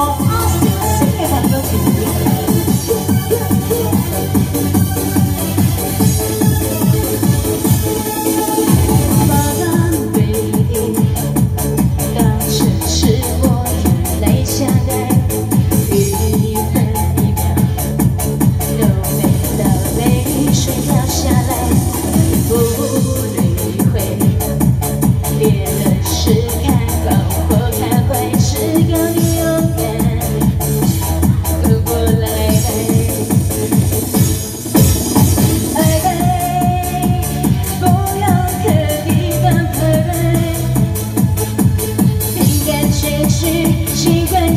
어.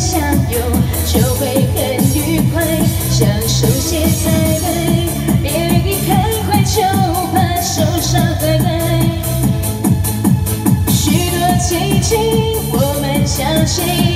相拥就会很愉快，享受些才对。别离开快就怕受伤，会累。许多奇迹，我们相信。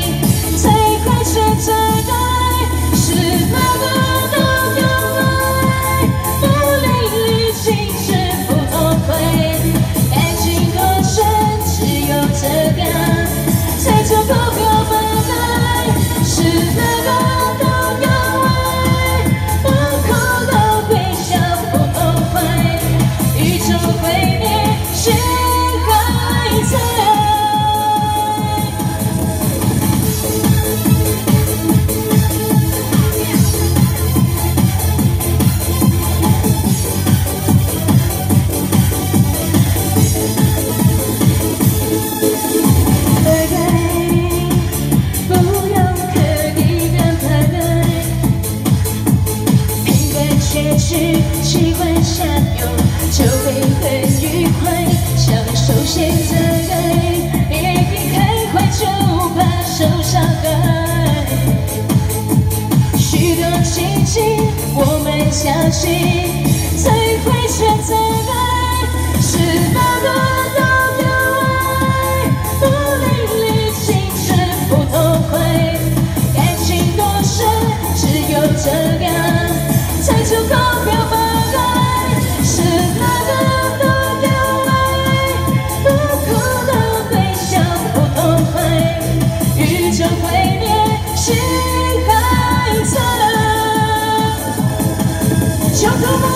也许习惯相拥就会很愉快，享受现在，别一开怀就怕受伤害。许多情景，我们相信才会选择爱，是 Shut up!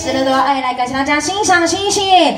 是的，对，哎，来，感谢大家，欣赏，谢谢。